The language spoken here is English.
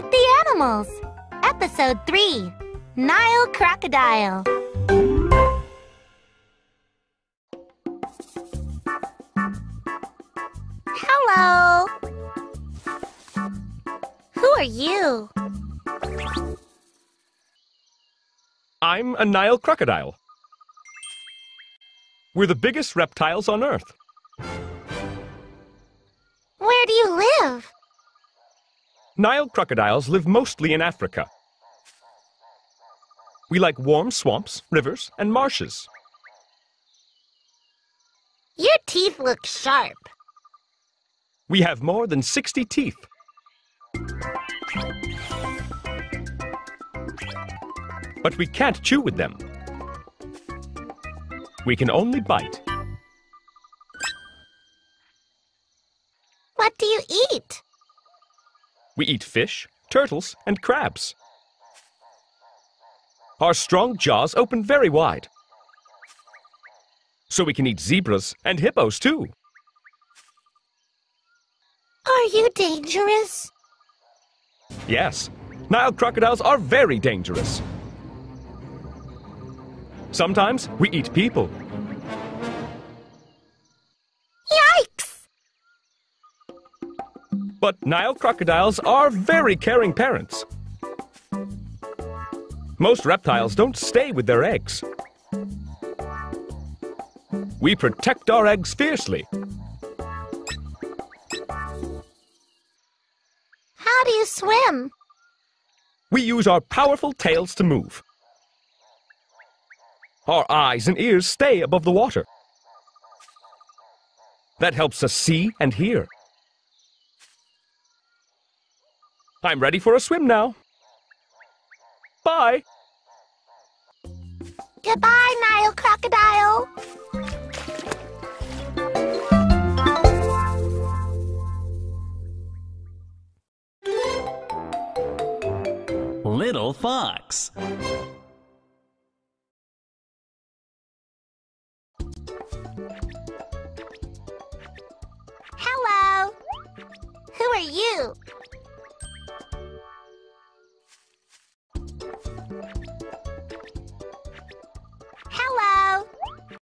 Meet the Animals, Episode 3 Nile Crocodile. Hello. Who are you? I'm a Nile crocodile. We're the biggest reptiles on Earth. Where do you live? Nile crocodiles live mostly in Africa. We like warm swamps, rivers, and marshes. Your teeth look sharp. We have more than 60 teeth. But we can't chew with them. We can only bite. What do you eat? We eat fish, turtles, and crabs. Our strong jaws open very wide. So we can eat zebras and hippos too. Are you dangerous? Yes, Nile crocodiles are very dangerous. Sometimes we eat people. But Nile crocodiles are very caring parents. Most reptiles don't stay with their eggs. We protect our eggs fiercely. How do you swim? We use our powerful tails to move. Our eyes and ears stay above the water. That helps us see and hear. I'm ready for a swim now. Bye. Goodbye, Nile Crocodile. Little Fox. Hello. Who are you?